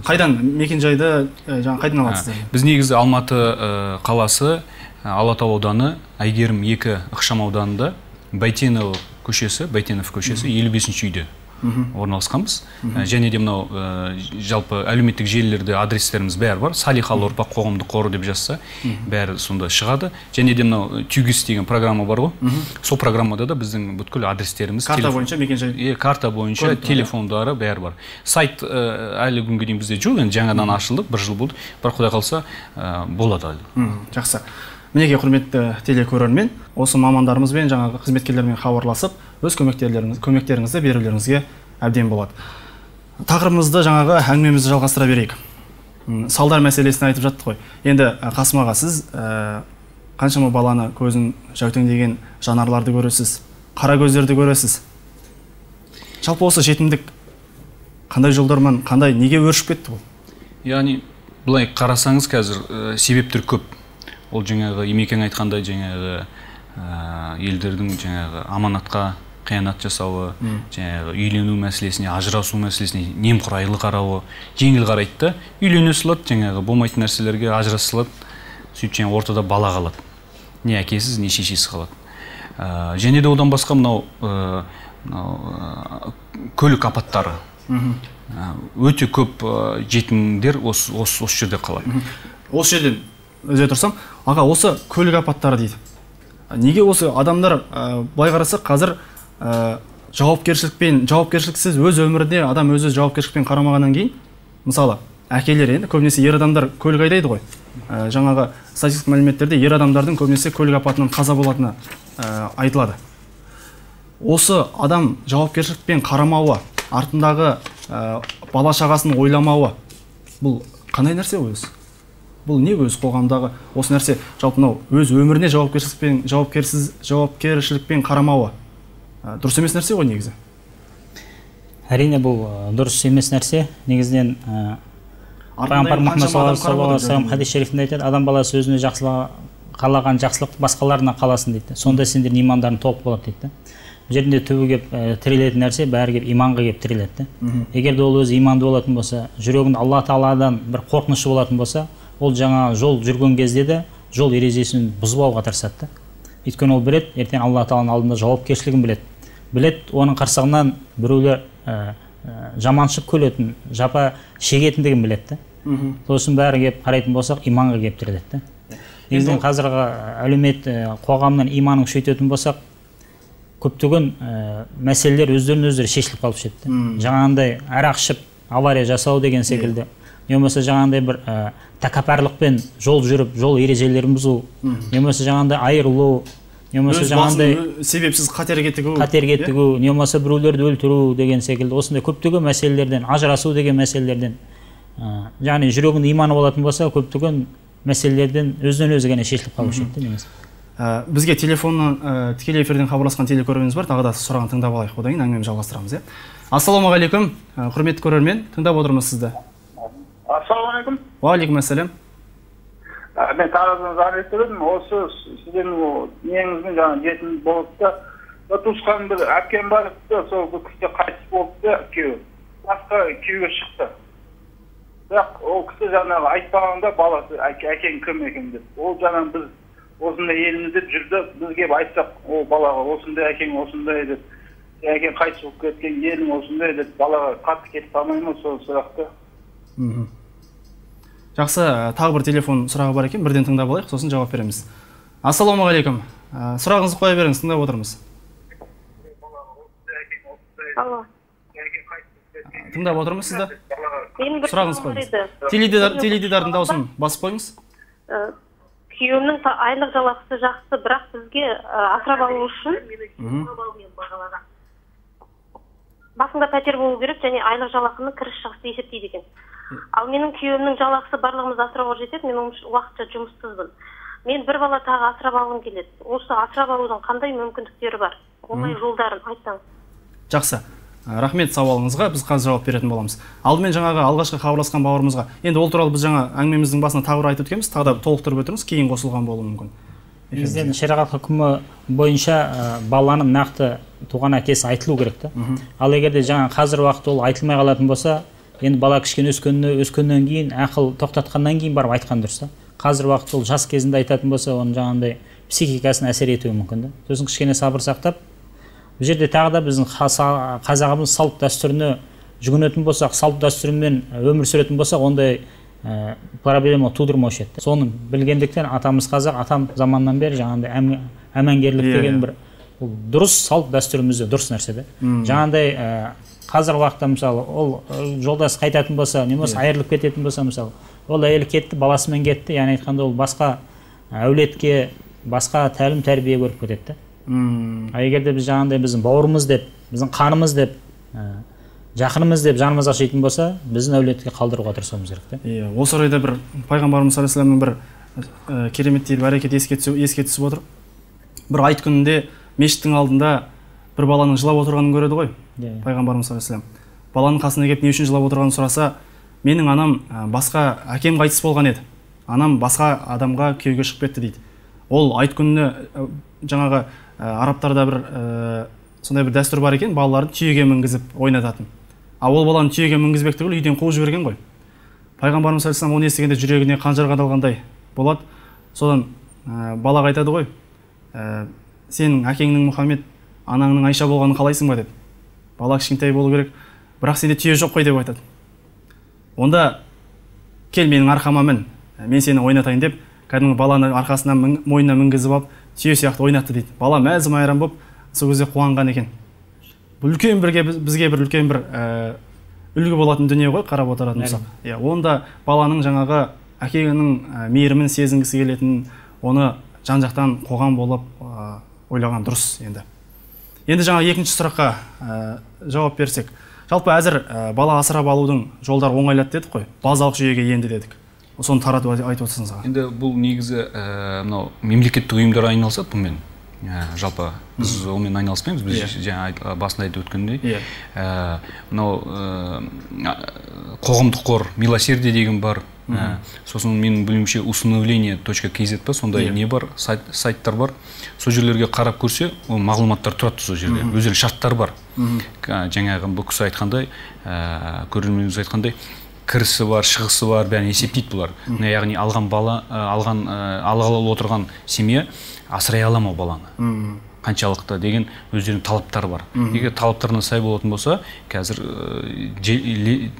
қайдан? Мекенжайды ә, жаңа қайдан аласыздар біз негізі алматы қаласы алатау ауданы әйгерім екі ықшам ауданында байтенов көшесі байтенов көшесі елу бесінші үйде. Орналасқанбыз. Және де мынау жалпы әлеуметтік желілерде адрестеріміз бәрі бар. Салихалы ұрпақ қоғамдық қоры деп жазса бәрі сонда шығады. Және де мынау тюгис деген программа бар ғой. Сол программада да біздің бүткіл адрестеріміз карта бойынша мекенжай. Иә карта бойынша телефондары бәрі бар. Сайт әлі күнге дейін бізде жоқ енді жаңадан ашылды бір жыл болды. Бірақ құдай қаласа болады әлі. Жақсы. Мінекей құрметті телекөрермен осы мамандарымызбен жаңағы қызметкерлермен хабарласып өз көмектеріңіз, көмектеріңізді берулеріңізге әбден болады. Тақырыбымызды жаңағы әңгімемізді жалғастыра берейік. Салдар мәселесін айтып жаттық қой. Енді қасым аға сіз ә, қаншама баланы көзін жәутеңдеген жанарларды көресіз қара көздерді көресіз. Жалпы осы жетімдік қандай жолдармен қандай неге өршіп кетті бұл? Яғни былай қарасаңыз қазір ә, себептер көп. Ол жаңағы имекең айтқандай жаңағы ә, елдердің жаңағы аманатқа қиянат жасауы жаңағы үйлену мәселесіне ажырасу мәселесіне немқұрайлы қарауы жеңіл қарайды да үйлене салады жаңағы болмайтын нәрселерге ажыраса салады сөйтіп жаңағы ортада бала қалады. Не әкесіз не шешесі қалады. Ә, және де одан басқа мынау ә, мынау көлік апаттары. Өте көп жетімдер осы осы осы жерде қалады. Осы жерден үзе тұрсам аға осы көлік апаттары дейді. Неге осы адамдар ә, былай қарасақ қазір ә, жауапкершілікпен жауапкершіліксіз өз өміріне адам өзі жауапкершілікпен қарамағаннан кейін мысалы әкелер енді көбінесе ер адамдар көлік айдайды ғой. Ә, жаңағы статистикалық мәліметтерде ер адамдардың көбінесе көлік апатынан қаза болатыны ә, айтылады. Осы адам жауапкершілікпен қарамауы артындағы ә, бала шағасын ойламауы бұл қандай нәрсе өзі бұл не өз қоғамдағы осы нәрсе? Жалпы мынау өз өміріне жауапкершілікпен жауапкерсіз жауапкершілікпен қарамауы. Ә, дұрыс емес нәрсе ғой негізі. Әрине бұл ә, дұрыс емес нәрсе. Негізінен ә, пайғамбар мұхаммад саллаллаху алейхи вассалам хадис шерифінде айтады адам баласы өзіне жақсылық қалаған жақсылық басқаларына қаласын дейді. Сонда сендердің имандарың толық болады дейді бұл жерінде түбі келіп ә, тірелетін нәрсе бәрі келіп иманға келіп тіреледі да. Егер де ол өзі иманды болатын болса жүрегінде алла тағаладан бір қорқынышы болатын болса ол жаңа жол жүрген кезде де жол ережесін бұзбауға тырысады да. Өйткені ол біледі ертең алла тағаланың алдында жауапкершілігін біледі. Біледі оның қарсағынан біреулер ә, ә, жаманшылық көретін жапа шегетіндігін біледі да. Үшін бәрі келіп қарайтын болсақ иманға келіп тіреледі да негізінен қазіргі әлеумет ә, қоғамның иманын күшейтетін болсақ көптеген ә, мәселелер өздерінен өздері шешіліп қалып жатады да. Жаңағындай арақ ішіп авария жасау деген секілді. Не болмаса жаңағындай бір ә, тәкаппарлықпен жол жүріп жол ережелерін бұзу. Не болмаса жаңағындай айырылу. Не болмаса жаңағындай себепсіз қатерге тігу. қатерге тігу. Не болмаса біреулерді өлтіру деген секілді. Осындай көптеген мәселелерден ажырасу деген мәселелерден ә, яғни жүрегінде иманы болатын болса көптеген мәселелерден өзінен өзі ғана шешіліп қалушы еді да негізі. Ә, бізге телефоннан ә, тікелей эфирден хабарласқан телекөрерменіміз бар. Тағы да сұрағын тыңдап алайық одан кейін. Әңгімені жалғастырамыз иә. Ассалаумағалейкум құрметті көрермен. Тыңдап отырмыз сізді. Ассалаумағалейкум уағалейкум ассалам мен тараздан звонить едім осы сіздердің о неңіздің жаңағы жетім болып та бір туысқан бір әпкем бар сол бір кісі қайтыс болды да күйеуі басқа күйеуге шықты бірақ ол кісі жаңағы айтпағанда баласы әке әкең кім екен деп ол жаңағы біз осындай елміз деп жүрді біз келіп айтсақ ол балаға осындай әкең осындай деп «Сен әкең қайтыс болып кеткен елің осындай деп балаға қатты кетіп қалмай ма сол сұрақты мхм. жақсы ә, тағы бір телефон сұрағы бар екен. Бірден тыңдап алайық сосын жауап береміз. Ассалаумағалейкум. Ә, сұрағыңызды қоя беріңіз тыңдап отырмыз. Алло. Тыңдап отырмыз сізді. Сұрағыңызды қойыңыз. теледидар теледидардың дауысын басып қойыңыз. Ә, күйеуімнің айлық жалақысы жақсы бірақ бізге асырап алу үшін басында пәтер болу керек және айлық жалақыны кіріс шығысты есептейді екен. Ал менің күйеуімнің жалақысы барлығымыз асырауға жетеді мен уақытша жұмыссызбын. Мен бір бала тағы асырап алғым келеді. Осы асырап алудың қандай мүмкіндіктері бар? Оңай жолдарын айтсаңыз жақсы. Ә, рахмет сауалыңызға. Біз қазір жауап беретін боламыз. Алдымен жаңағы алғашқы хабарласқан бауырымызға енді ол туралы біз жаңа әңгімеміздің басында тағы бір айтып өткенбіз. Тағы да толықтырып өтіңіз кейін қосылған болуы мүмкін. Негізінен шариғат үкімі бойынша ә, баланың нақты туған әкесі айтылу керек та. Ал егер де жаңа қазір уақытта ол айтылмай қалатын болса енді бала кішкене өскеннен өскеннен кейін ақыл тоқтатқаннан кейін барып айтқан дұрыс та. Қазір уақытта ол жас кезінде айтатын болса оның жаңағындай психикасына әсер етуі мүмкін да. Сосын кішкене сабыр сақтап бұл жерде тағы да біздің қазағымыз салт дәстүріне жүгінетін болсақ салт дәстүрімен өмір сүретін болсақ ондай ә, проблема тудырмаушы еді соны білгендіктен атамыз қазақ атам заманнан бері жаңағындай әм- әмәнгерлік Иә, деген иә. бір бұл дұрыс салт дәстүрімізде дұрыс нәрсе да жаңағындай ә, қазіргі уақытта мысалы ол ә, жолдас қайтатын болса не болмаса айырылып кететін болса мысалы ол әйелі кетті баласымен кетті. Яғни айтқанда ол басқа әулетке басқа тәлім тәрбие көріп кетеді да мм. Ал егер де біз жаңағындай біздің бауырымыз деп біздің қанымыз деп ә, жақынымыз деп жанымыз ашитын болса біздің әулетке қалдыруға тырысуымыз керек та иә осы орайда бір пайғамбарымыз саллаллаху алейхи бір ә, керемет дейді бір әрекеті еске түсіп, еске түсіп отыр. Бір айт күнінде мешіттің алдында бір баланың жылап отырғанын көреді ғой Иә, иә. пайғамбарымыз саллаллаху алейхи вассалам баланың қасына келіп не үшін жылап отырғанын сұраса менің анам басқа әкем қайтыс болған еді. Анам басқа адамға күйеуге шығып кетті дейді. Ол айт күніне жаңағы ә, арабтарда бір ә, сондай бір дәстүр бар екен балаларын түйеге мінгізіп ойнататын. Ал ол баланы түйеге мінгізбек түгіл үйден қуып жіберген ғой. Пайғамбарымыз саллаллаху оны естігенде жүрегіне қанжар қадалғандай болады. Содан ә, балаға айтады ғой. Ә, сенің әкеңнің мұхаммед анаңның айша болғанын қалайсың ба деп. Бала кішкентай болу керек. Бірақ сенде түйе жоқ қой деп айтады. Онда кел менің арқама мін мен сені ойнатайын деп кәдімгі баланы арқасына мойнына мінгізіп алып түйе сияқты ойнатты дейді. Бала мәз майрам болып сол кезде қуанған екен. Бұл үлкен бірге біз- бізге бір үлкен бір ә, үлгі болатын дүние ғой қарап отыратын болсақ. Иә онда баланың жаңағы әкенің ә, мейірімін сезінгісі келетінін оны жан жақтан қоғам болып ә, ойлаған дұрыс енді. Енді жаңа екінші сұраққа ә, жауап берсек. Жалпы әзір ә, бала асырап алудың жолдары оңайлады дедік қой. Базалық жүйеге енді дедік. Соны таратып ай- айтып отырсыңыз енді бұл негізі ә, мынау мемлекеттік ұйымдар айналысады бұнымен. Жалпы біз онымен айналыспаймыз. Біз Иә. жаңа басында айтып өткендей. Иә. ә, мынау ә, қоғамдық қор милосердие деген бар. Ә, сосын менің білуімше усыновление точка kz па сондай Иә. не бар? Сайт, сайттар бар. Сол жерлерге қарап көрсе ол мағлұматтар тұрады сол жерде. Өздерінің шарттары бар. Ка- жаңағы бұл кісі айтқандай ә, көрерменіміз айтқандай кірісі бар шығысы бар бәрін есептейді бұлар. Яғни алған бала алған ә, алғалы отырған семья асырай ала ма баланы. Қаншалықты деген өздерінің талаптары бар. Егер талаптарына сай болатын болса қазір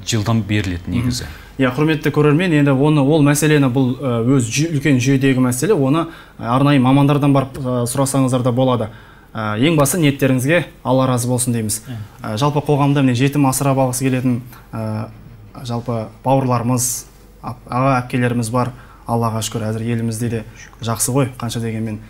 жылдам беріледі негізі. Иә құрметті көрермен енді оны ол мәселені бұл өз үлкен жүйедегі мәселе оны арнайы мамандардан барып сұрасаңыздар да болады. Ә, ең басы ниеттеріңізге алла разы болсын дейміз. Ә, жалпы қоғамда міне жетім асырап алғысы келетін ә, жалпы бауырларымыз аға әпкелеріміз бар аллаға шүкір әзір елімізде де жақсы ғой қанша дегенмен.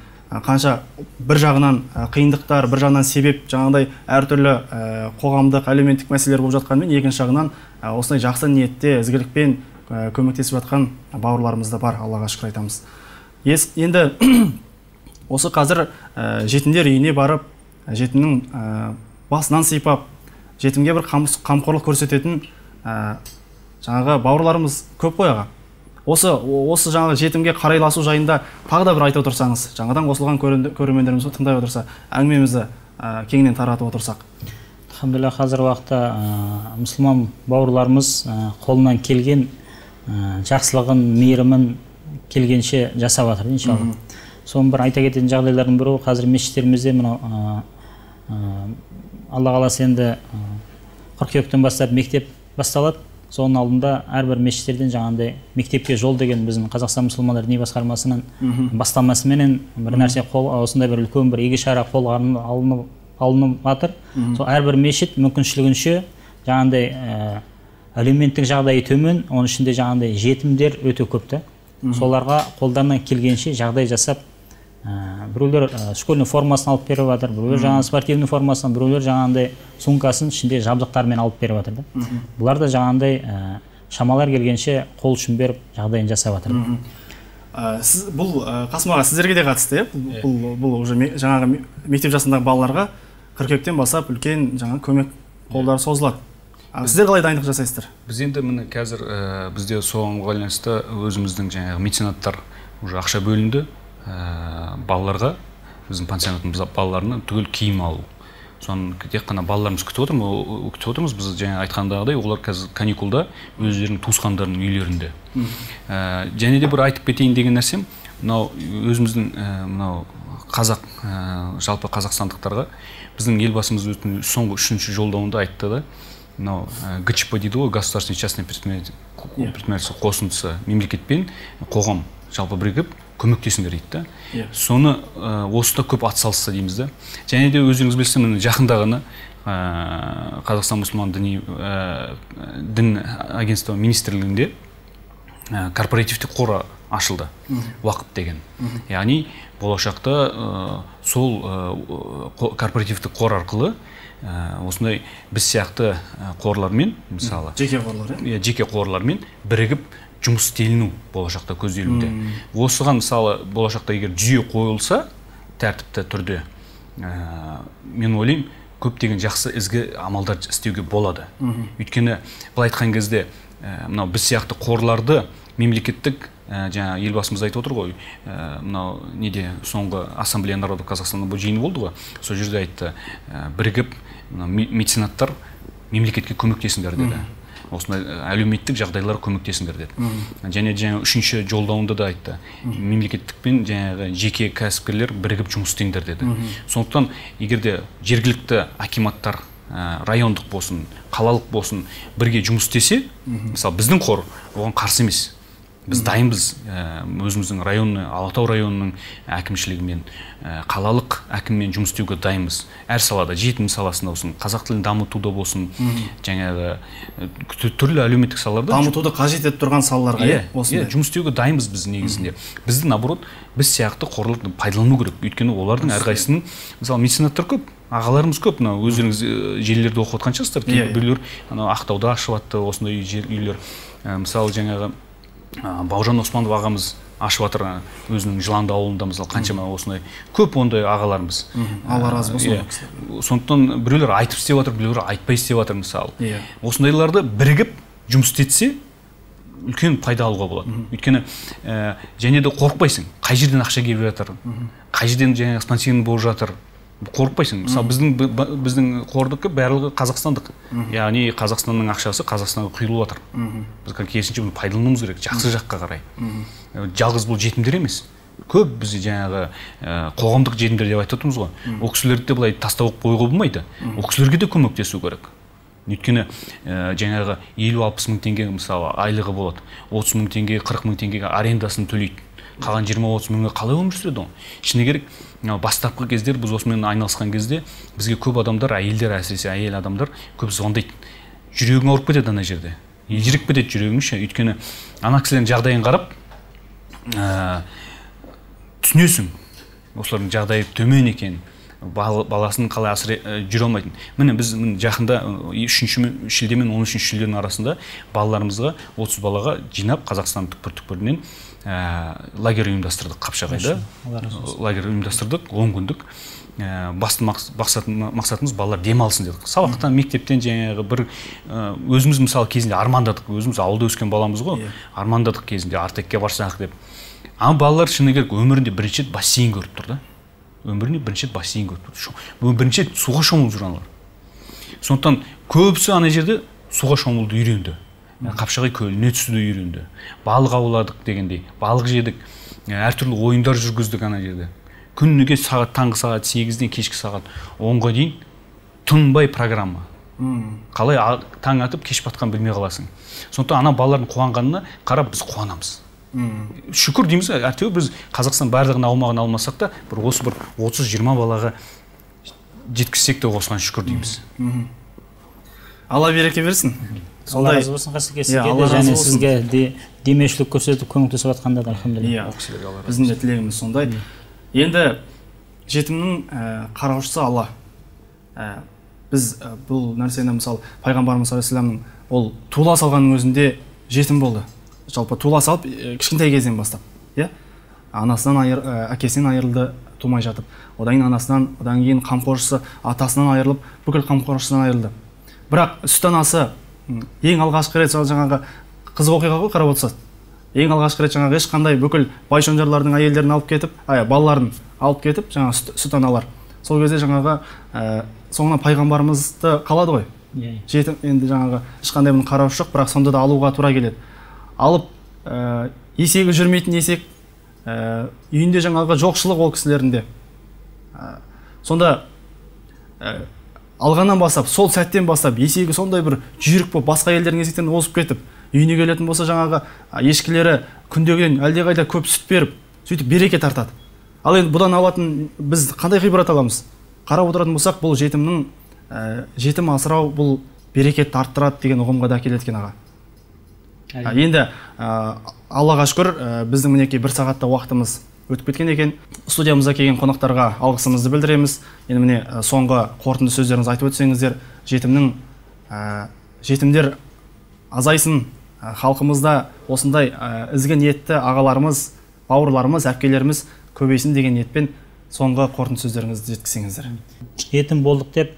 Қанша бір жағынан ә, қиындықтар бір жағынан себеп жаңағыдай әртүрлі ә, қоғамдық әлеуметтік мәселелер болып жатқанымен екінші жағынан ә, осындай жақсы ниетте ізгілікпен ә, көмектесіп жатқан бауырларымыз да бар аллаға шүкір айтамыз. Енді <clears throat> осы қазір ә, жетімдер үйіне барып ә, жетімнің ә, басынан сипап жетімге бір қам- қамқорлық көрсететін ә, жаңағы бауырларымыз көп қой аға? Осы осы жаңағы жетімге қарайласу жайында тағы да бір айтып отырсаңыз жаңадан қосылған көрермен- көрермендеріміз тыңдай отырса әңгімемізді ә, кеңінен таратып отырсақ. Алхамдулилля қазіргі уақытта ә, мұсылман бауырларымыз ә, қолынан келген ә, жақсылығын мейірімін келгенше жасап жатыр иншалла. Соның бір айта кететін жағдайлардың бірі қазір мешіттерімізде мынау ә, ә, алла қаласа енді ә, қыркүйектен бастап мектеп басталады. Соның алдында әрбір мешіттерден жаңағындай мектепке жол деген біздің қазақстан мұсылмандар діни басқармасының бастамасыменен бір нәрсе қол осындай бір үлкен бір игі шара қолға алынып- алынып жатыр сол әрбір мешіт мүмкіншілігінше жаңағындай ә, әлеуметтік жағдайы төмен оның ішінде жаңағындай жетімдер өте көп та. Соларға қолдарынан келгенше жағдай жасап біреулер ә, школьный формасын алып беріп жатыр біреулер жаңағы спортивный формасын біреулер жаңағындай сумкасын ішінде жабдықтарымен алып беріп жатыр да. Бұлар да жаңағындай ә, шамалар келгенше қол ұшын беріп жағдайын жасап жатыр. Ә, сіз бұл қасым аға сіздерге де қатысты иә? Бұл, бұл, уже жаңағы ме- мектеп жасындағы балаларға қыркүйектен бастап үлкен жаңа көмек қолдары созылады. А сіздер қалай дайындық жасайсыздар? Біз енді міне қазір ә, бізде соған байланысты өзіміздің жаңағы меценаттар уже ақша бөлінді. Ә, балаларға біздің пансионатымыз балаларына түгел киім алу. Соны тек қана балаларымыз күтіп отырмыз о- о- күтіп отырмыз. Біз жаңа айтқандағыдай олар қазір каникулда өздерінің туысқандарының үйлерінде. Ә, және де бір айтып кетейін деген нәрсем мынау өзіміздің ә, мынау қазақ ә, жалпы қазақстандықтарға біздің елбасымыз өткен соңғы үшінші жолдауында айтты да мынау ә, гчп дейді ғой государственный частный предприятие предприятие қосындысы мемлекет пен қоғам жалпы бірігіп көмектесіңдер дейді да. Иә. соны ә, осыда көп атсалысса дейміз да. Және де өздеріңіз білесіздер міне жақында ғана ә, қазақстан мұсылман діни ә, дін агентство министрлігінде ә, корпоративтік қор ашылды. Уақыт деген. Яғни болашақта ә, сол ә, корпоративтік қор арқылы ә, осындай біз сияқты қорлармен мысалы жеке қорлар иә? Иә, жеке қорлармен бірігіп жұмыс істеліну болашақта көзделуде. Осыған мысалы болашақта егер жүйе қойылса тәртіпті түрде ә, мен ойлаймын көптеген жақсы ізгі амалдар істеуге болады. Өйткені былай айтқан кезде ә, мынау біз сияқты қорларды мемлекеттік ә, жаңа елбасымыз айтып отыр ғой ә, мынау неде соңғы ассамблея народов казахстана бұл жиыны болды ғой. Сол жерде айтты ә, бірігіп мына ме- меценаттар мемлекетке көмектесіңдер деді. Осындай әлеуметтік жағдайлар көмектесіңдер деді. Және жаңа үшінші жолдауында да айтты. Мемлекеттік пен жаңағы жеке кәсіпкерлер бірігіп жұмыс істеңдер деді. Сондықтан егер де жергілікті акиматтар ә, райондық болсын қалалық болсын бірге жұмыс істесе мысалы біздің қор оған қарсы емес. Біз дайынбыз өзіміздің районный алатау районының әкімшілігімен қалалық әкіммен жұмыс істеуге дайынбыз. Әр салада жетім саласында болсын қазақ тілін дамытуда болсын жаңағы тү- түрлі әлеуметтік салаларда дамытуды қажет етіп тұрған салаларға иә иә иә осындай жұмыс істеуге дайынбыз біз негізінде. Бізді наоборот біз сияқты қорларды пайдалану керек. Өйткені олардың әрқайсысының мысалы меценаттар көп ағаларымыз көп. Мына өздеріңіз желілерде оқып отқан шығарсыздар. Иә. кейбіреулер анау ақтауда ашып жатты осындай жер үйлер. Мысалы жаңағы бауыржан оспанов ағамыз ашып жатыр өзінің жыланды ауылында мысалы қаншама осындай көп ондай ағаларымыз. Алла разы болсын Иә. сондықтан біреулер айтып істеп жатыр біреулер айтпай істеп жатыр мысалы. Иә. осындайларды бірігіп жұмыс істетсе үлкен пайда алуға болады. Өйткені ә, және де қорықпайсың. Қай жерден ақша келіп жатыр? Қай жерден жаңағы спонсирование болып жатыр? Қорықпайсың. Мысалы біздің біздің қордікі барлығы қазақстандық. Яғни қазақстанның ақшасы қазақстанға құйылып жатыр. Біз керісінше бұны пайдалануымыз керек жақсы жаққа қарай. Ә, жалғыз бұл жетімдер емес. Көп біз жаңағы ә, қоғамдық жетімдер деп айтып отырмыз ғой. Ол кісілерді де былай тастап қоюға болмайды. Ол кісілерге де көмектесу керек. Өйткені ә, жаңағы елу алпыс мың теңге мысалы айлығы болады. отыз мың теңге қырық мың теңгеге арендасын төлейді. Қалған жиырма отыз мыңға қалай өмір сүреді ол? Шыны керек бастапқы кездер біз осымен айналысқан кезде бізге көп адамдар әйелдер әсіресе әйел адамдар көп звондайды. Жүрегің ауырып кетеді ана жерде. Елжіреп кетеді жүрегің ше? Өйткені ана кісілердің жағдайын қарап ә, түсінесің. Осылардың жағдайы төмен екен. Бал- баласын қалай асыра ә, жүре алмайтын. Міне біз міне жақында үшінші шілде мен он үшінші шілденің арасында балаларымызға 30 балаға жинап қазақстанның түкпір түкпірінен ә, лагерь ұйымдастырдық қапшағайда. Лагерь ұйымдастырдық он күндік. Ә, басты мақс- мақсатым- мақсатымыз балалар демалсын дедік. Сабақтан мектептен жаңағы бір ә, өзіміз мысалы кезінде армандадық. Өзіміз ауылда өскен баламыз ғой. Армандадық кезінде артекке барсақ деп. Ал балалар шыны керек өмірінде бірінші рет бассейн көріп тұр да. Өмірінде бірінші рет бассейн көріп тұр. Бірінші рет суға шомылып жүр аналар. Сондықтан көбісі ана жерде суға шомылуды үйренді. Қапшағай көліне түсуді үйренді. Балық ауладық дегендей балық жедік. Әртүрлі ойындар жүргіздік ана жерде. Күніге сағат таңғы сағат сегізден кешкі сағат онға дейін тынбай программа. Қалай а- таң атып кеш батқан білмей қаласың. Сондықтан ана балалардың қуанғанына қарап біз қуанамыз. Шүкір дейміз әйтеуір біз қазақстан барлығын аумағын алмасақ та бір осы бір 30-20 балаға жеткізсек те осыған шүкір дейміз. Алла береке берсін. Сондай разы болсын қасеке Иә, сізге және сізге де демеушілік көрсетіп көмектесіп жатқанда да иә біздің де тілегіміз сондай. Енді жетімнің қараушысы алла. Біз бұл нәрсені мысалы пайғамбарымыз саллаллаху алейхи ол туыла салғанның өзінде жетім болды. Жалпы туыла салып кішкентай кезден бастап иә? Анасынан айыр, ә, әкесінен айырылды тумай жатып. Одан кейін анасынан одан кейін қамқоршысы атасынан айырылып бүкіл қамқоршысынан айырылды. Бірақ сүт анасы ең алғашқы рет сол жаңағы қызық оқиға ғой қарап отырсақ. Ең алғашқы рет жаңағы ешқандай бүкіл бай шонжарлардың әйелдерін алып кетіп ай балаларын алып кетіп жаңағы сүт, сүт аналар. Сол кезде жаңағы ә, соңынан пайғамбарымызды қалады ғой. Иә жетім енді жаңағы ешқандай бұның қараушы жоқ бірақ сонда да алуға тура келеді. Алып ә, есегі жүрмейтін есек ә, үйінде жаңағы жоқшылық ол кісілерінде. Ә, сонда ә, алғаннан бастап сол сәттен бастап есегі сондай бір жүйрік болып басқа елдердің есектерін озып кетіп үйіне келетін болса жаңағы ешкілері күндегіден әлдеқайда көп сүт беріп сөйтіп береке тартады. Ал енді бұдан алатын біз қандай ғибрат аламыз? Қарап отыратын болсақ бұл жетімнің ә, жетім асырау бұл берекетті арттырады деген ұғымға да әкеледі екен аға. Енді ә, аллаға шүкір ә, біздің мінекей бір сағатта уақытымыз өтіп кеткен екен. Студиямызға келген қонақтарға алғысымызды білдіреміз. Енді міне соңғы қорытынды сөздеріңізді айтып өтсеңіздер жетімнің ә, жетімдер азайсын. Халқымызда осындай ә, ізгі ниетті ағаларымыз бауырларымыз әпкелеріміз көбейсін деген ниетпен соңғы қорытынды сөздеріңізді жеткізсеңіздер. Жетім болдық деп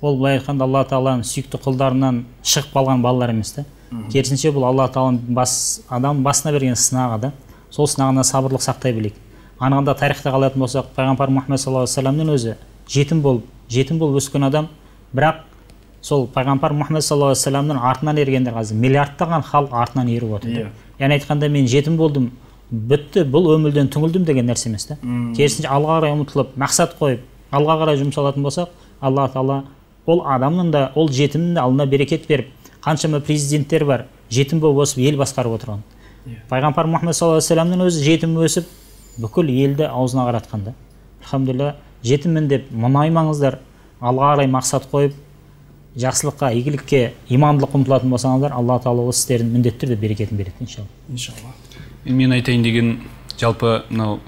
ол былай айтқанда алла тағаланың сүйікті құлдарынан шығып қалған балалар емес та керісінше бұл алла тағаланың бас адам басына берген сынағы да. Сол сынағына сабырлық сақтай білейік. Анығында тарихта қалатын болсақ пайғамбар мұхаммед саллаллаху алейхи вассаламның өзі жетім болып жетім болып өскен адам. Бірақ сол пайғамбар мұхаммед саллаллаху алейхи вассаламның артынан ергендер қазір миллиардтаған халық артынан еріп отыр. Да. Иә. яғни айтқанда мен жетім болдым бітті бұл өмірден түңілдім деген нәрсе емес та. Керісінше алға қарай ұмтылып мақсат қойып алға қарай жұмсалатын болсақ алла тағала ол адамның да ол жетімнің де алдына берекет беріп қаншама президенттер бар жетім болып өсіп ел басқарып отырған пайғамбар мұхаммед саллаллаху алейхи вассаламның өзі жетім өсіп бүкіл елді аузына қаратқан да. Альхамдулилля жетіммін деп мұңаймаңыздар алға қарай мақсат қойып жақсылыққа игілікке имандылыққа ұмтылатын болсаңыздар алла тағала осы істердің міндетті түрде берекетін береді иншалла. Иншалла. Мен айтайын деген жалпы мынау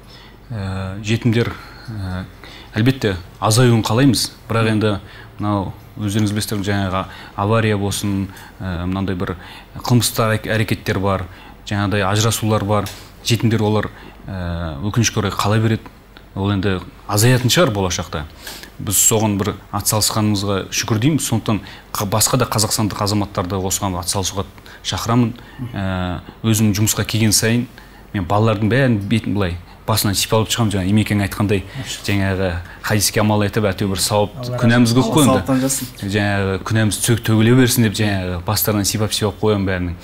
ә, жетімдер ә, әлбетте азаюын қалаймыз. Бірақ енді мынау өздеріңіз білесіздер жаңағы авария болсын ә, мынандай бір қылмыстық әрек- әрекеттер бар жаңағыдай ажырасулар бар. Жетімдер олар өкінішке орай қала береді? Ол енді азаятын шығар болашақта. Біз соған бір атсалысқанымызға шүкір дейміз. Сондықтан қа- басқа да қазақстандық азаматтарды осыған атсалысуға шақырамын. Ә, өзім жұмысқа келген сайын мен балалардың бәрін бетін былай басынан сипалып шығамын. Жаңа имекең айтқандай жаңағы хадиске амал етіп әйтеуір бір сауап күнәміз көп қой енді жаңағы күнәміз тө- төгіле берсін деп жаңағы бастарынан сипап сипап қоямын бәрінің.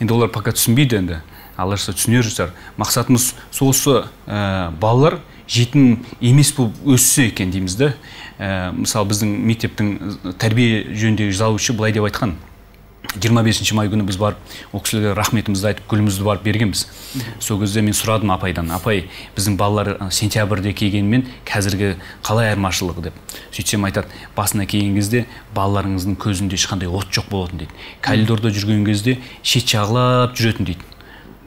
Енді олар пока түсінбейді енді. Алла жазса түсінер шығар мақсатымыз сол осы ә, балалар жетім емес болып өссе екен дейміз да ә, мысалы біздің мектептің тәрбие жөніндегі завучы былай деп айтқан. 25 май күні біз барып ол кісілерге рахметімізді айтып гүлімізді барып бергенбіз. Сол кезде мен сұрадым апайдан апай біздің балалар сентябрьде келгенмен қазіргі қалай айырмашылығы? деп. Сөйтсем айтады басына келген кезде балаларыңыздың көзінде ешқандай от жоқ болатын дейді. Коридорда жүрген кезде шет жағалап жүретін дейді.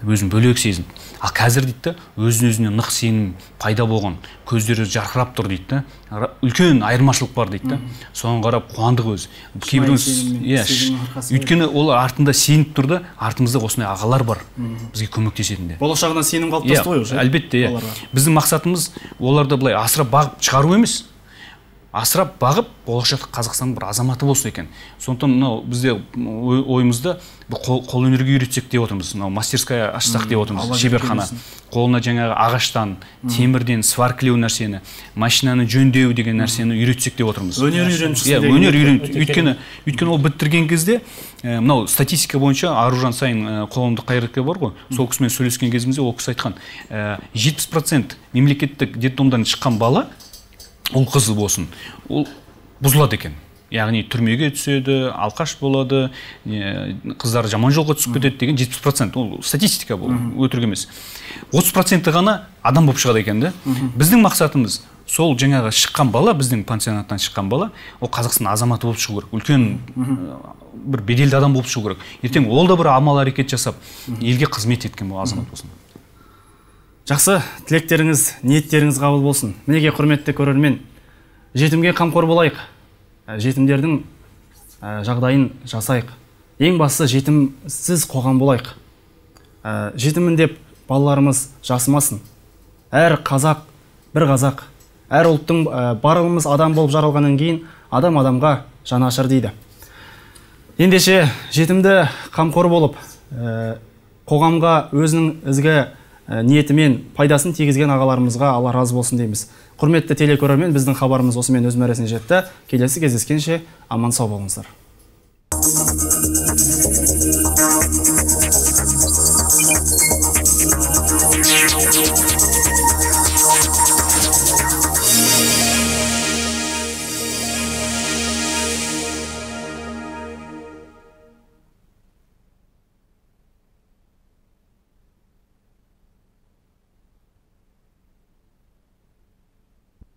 Өзін бөлек сезініп ал қазір дейді да өзін өзіне нық сенім пайда болған көздері жарқырап тұр дейді да үлкен айырмашылық бар дейді да. Соған қарап қуандық өзі. Кейбіреуіміз иә өйткені олар артында сеніп тұр да артымызда осындай ағалар бар бізге көмектесетіндер. Болашағына сенім қалыптасты ғой уже. Иә, әлбетте иә. Біздің мақсатымыз оларды былай асырап бағып шығару емес. Асырап бағып болашақта қазақстанның бір азаматы болсын екен. Сондықтан мынау бізде ой- ойымызда бір қол, қолөнерге үйретсек деп отырмыз. Мынау мастерская ашсақ деп отырмыз. Шеберхана. қолына жаңағы ағаштан темірден сваркілеу нәрсені машинаны жөндеу деген нәрсені үйретсек деп отырмыз. Өнер үйреніп иә өнер үйреніп өйткені өйткені ол бітірген кезде мынау статистика бойынша аружан сайын қоғамдық қайраткер бар ғой. Сол кісімен сөйлескен кезімізде ол кісі айтқан жетпіс процент мемлекеттік детдомдан шыққан бала ұл қыз болсын. Ол бұзылады екен. Яғни түрмеге түседі алқаш болады қыздар жаман жолға түсіп кетеді деген жетпіс процент. Ол статистика бұл өтірік емес. отыз проценті ғана адам болып шығады екен да. Біздің мақсатымыз сол жаңағы шыққан бала біздің пансионаттан шыққан бала ол қазақстан азаматы болып шығу керек. Үлкен бір беделді адам болып шығу керек. Ертең ол да бір амал әрекет жасап елге қызмет еткен азамат болсын. Жақсы тілектеріңіз ниеттеріңіз қабыл болсын. Мінекей құрметті көрермен жетімге қамқор болайық. Ә, жетімдердің ә, жағдайын жасайық. Ең бастысы жетімсіз қоғам болайық. Ә, жетіммін деп балаларымыз жасымасын. Әр қазақ бір қазақ. Әр ұлттың барлығымыз адам болып жаралғаннан кейін адам адамға жанашыр дейді. Ендеше жетімді қамқор болып қоғамға өзінің ізгі ниетімен пайдасын тигізген ағаларымызға алла разы болсын дейміз. Құрметті телекөрермен біздің хабарымыз осымен өз мәресіне жетті. Келесі кездескенше аман сау болыңыздар.